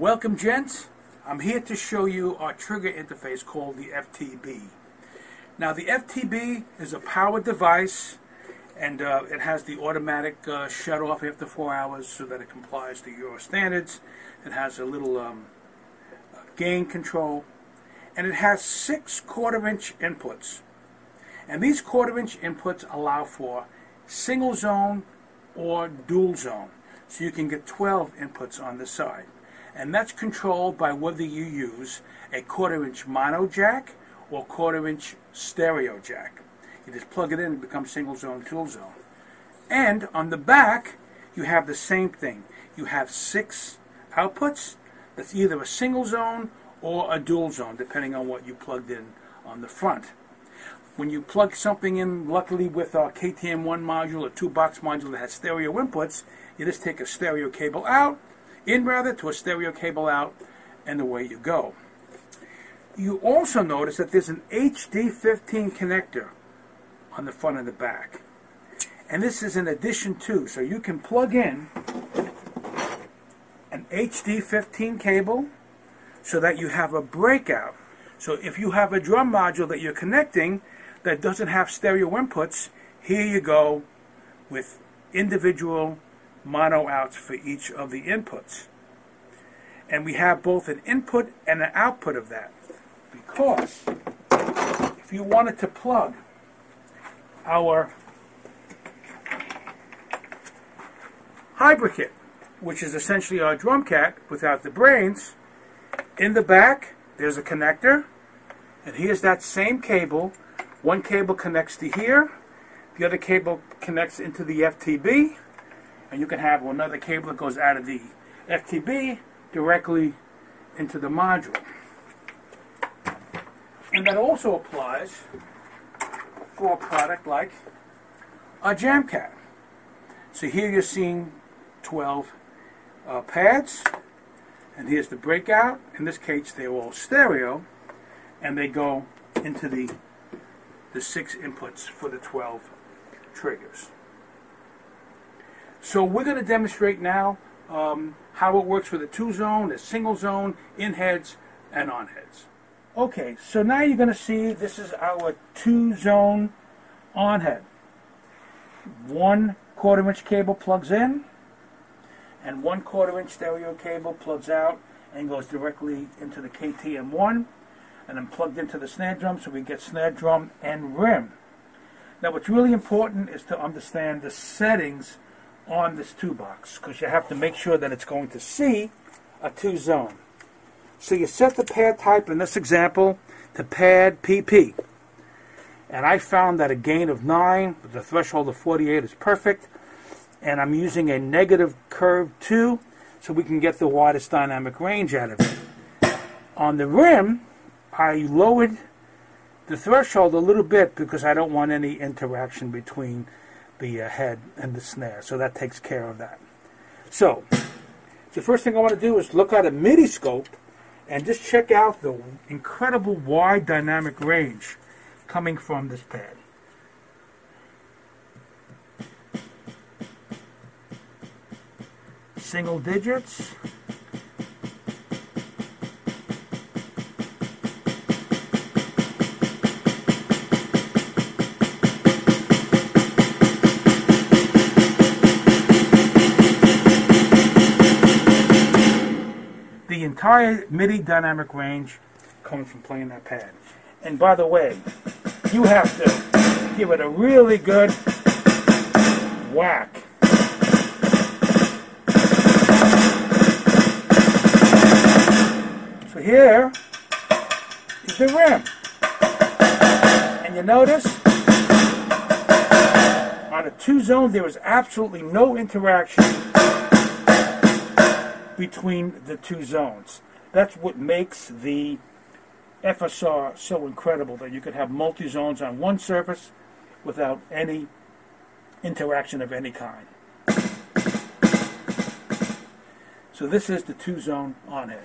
Welcome gents, I'm here to show you our trigger interface called the FTB. Now the FTB is a power device and uh, it has the automatic uh, shut off after four hours so that it complies to Euro standards. It has a little um, gain control and it has six quarter inch inputs. And these quarter inch inputs allow for single zone or dual zone. So you can get 12 inputs on the side and that's controlled by whether you use a quarter inch mono jack or quarter inch stereo jack. You just plug it in and it becomes single zone, dual zone. And on the back, you have the same thing. You have six outputs. That's either a single zone or a dual zone, depending on what you plugged in on the front. When you plug something in, luckily with our KTM1 module, a two-box module that has stereo inputs, you just take a stereo cable out, in rather to a stereo cable out, and away you go. You also notice that there's an HD15 connector on the front and the back. And this is in addition to, so you can plug in an HD15 cable so that you have a breakout. So if you have a drum module that you're connecting that doesn't have stereo inputs, here you go with individual mono outs for each of the inputs. And we have both an input and an output of that. Because if you wanted to plug our hybrid kit, which is essentially our drumKAT without the brains, in the back there's a connector, and here's that same cable. One cable connects to here, the other cable connects into the FTB, and you can have another cable that goes out of the FTB directly into the module. And that also applies for a product like a jamKAT. So here you're seeing 12 uh, pads, and here's the breakout. In this case, they're all stereo, and they go into the, the six inputs for the 12 triggers. So we're going to demonstrate now um, how it works with a two-zone, a single zone, in heads, and on heads. Okay, so now you're going to see this is our two-zone on head. One quarter inch cable plugs in, and one quarter inch stereo cable plugs out and goes directly into the KTM1, and then plugged into the snare drum so we get snare drum and rim. Now what's really important is to understand the settings on this two box because you have to make sure that it's going to see a two zone. So you set the pad type in this example to pad PP. And I found that a gain of 9 with a threshold of 48 is perfect. And I'm using a negative curve 2 so we can get the widest dynamic range out of it. On the rim, I lowered the threshold a little bit because I don't want any interaction between the uh, head and the snare. So that takes care of that. So the first thing I want to do is look at a MIDI scope and just check out the incredible wide dynamic range coming from this pad. Single digits. The entire MIDI dynamic range comes from playing that pad. And by the way, you have to give it a really good whack. So here is the rim. And you notice on a two zone there is absolutely no interaction between the two zones. That's what makes the FSR so incredible that you could have multi-zones on one surface without any interaction of any kind. So this is the two-zone on-head.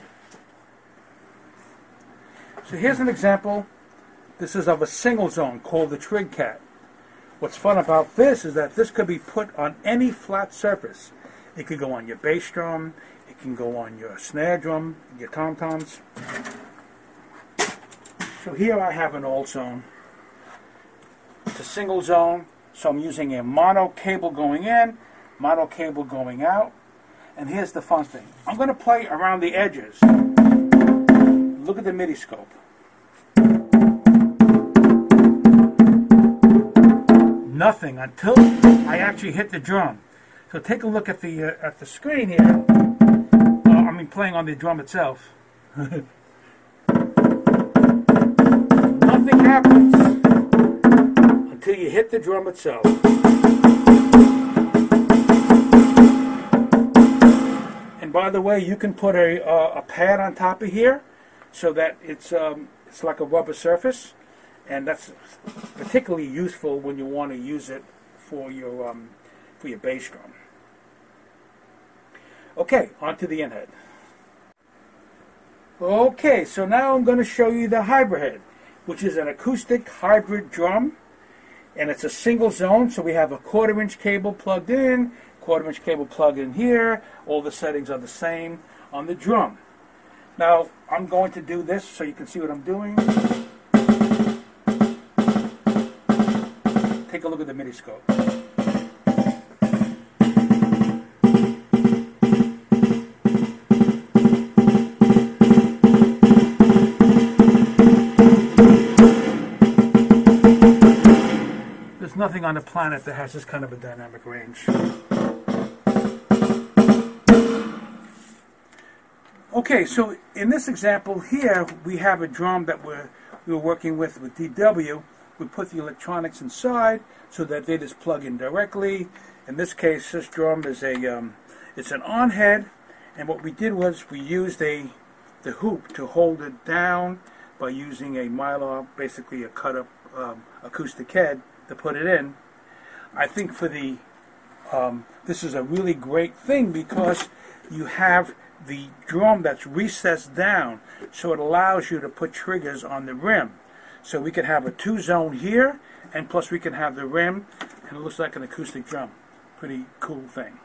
So here's an example. This is of a single zone called the trigKAT. What's fun about this is that this could be put on any flat surface. It could go on your bass drum. It can go on your snare drum, your tom-toms. So here I have an old zone. It's a single zone, so I'm using a mono cable going in, mono cable going out. And here's the fun thing. I'm going to play around the edges. Look at the MIDI scope. Nothing until I actually hit the drum. So take a look at the uh, at the screen here. Uh, I mean, playing on the drum itself. Nothing happens until you hit the drum itself. And by the way, you can put a, uh, a pad on top of here so that it's um, it's like a rubber surface, and that's particularly useful when you want to use it for your um, for your bass drum. Okay, on to the in head. Okay, so now I'm going to show you the hybrid head, which is an acoustic hybrid drum, and it's a single zone. So we have a quarter inch cable plugged in, quarter inch cable plugged in here. All the settings are the same on the drum. Now, I'm going to do this so you can see what I'm doing. Take a look at the MIDI scope. Nothing on the planet that has this kind of a dynamic range. Okay, so in this example here, we have a drum that we're, we were working with with DW. We put the electronics inside so that they just plug in directly. In this case, this drum is a um, it's an on head, and what we did was we used a the hoop to hold it down by using a mylar, basically a cut up um, acoustic head to put it in. I think for the um, this is a really great thing because you have the drum that's recessed down so it allows you to put triggers on the rim. So we can have a two zone here and plus we can have the rim and it looks like an acoustic drum. Pretty cool thing.